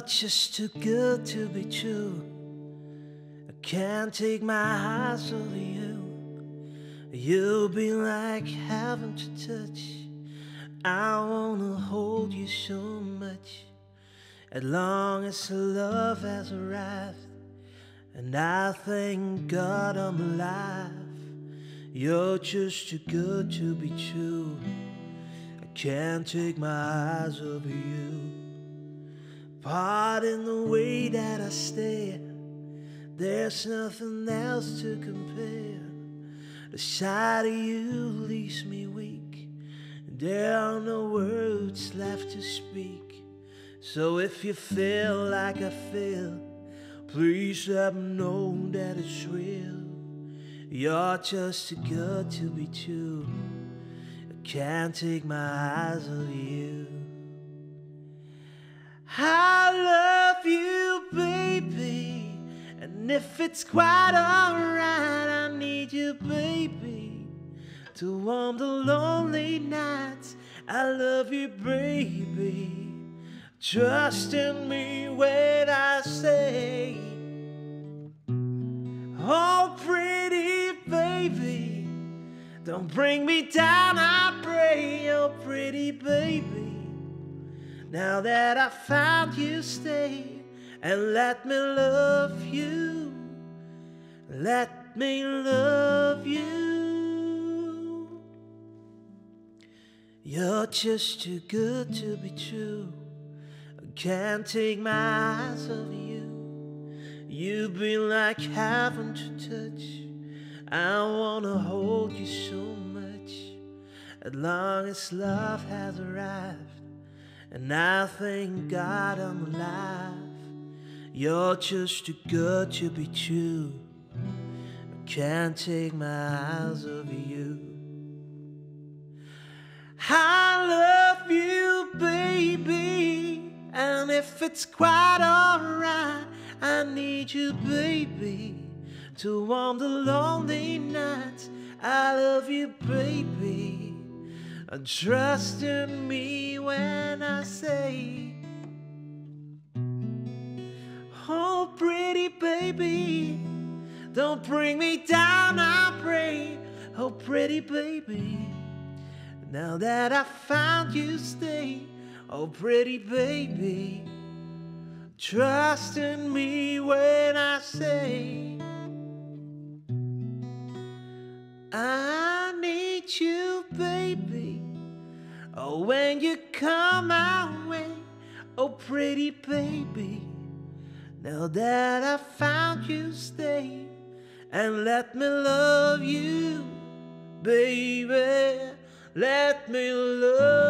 You're just too good to be true. I can't take my eyes off you. You'll be like heaven to touch. I wanna hold you so much. As long as love has arrived, and I thank God I'm alive. You're just too good to be true. I can't take my eyes off you. Pardon the way that I stare. There's nothing else to compare. The sight of you leaves me weak. There are no words left to speak. So if you feel like I feel, please let me know that it's real. You're just too good to be true. I can't take my eyes off you. And if it's quite alright, I need you, baby, to warm the lonely nights. I love you, baby. Trust in me when I say, Oh, pretty baby, don't bring me down, I pray, oh, pretty baby. Now that I found you, stay and let me love you. Let me love you. You're just too good to be true. I can't take my eyes off you. You've been like heaven to touch. I wanna hold you so much. As long as love has arrived. And I thank God I'm alive. You're just too good to be true. I can't take my eyes off you. I love you, baby. And if it's quite alright, I need you, baby, to warm the lonely nights. I love you, baby. And trust in me when I say, Oh, pretty baby, don't bring me down, I pray. Oh, pretty baby, now that I found you, stay. Oh, pretty baby, trust in me when I say, I need you, baby. Oh, when you come my way, oh, pretty baby. Now that I found you, stay and let me love you, baby. Let me love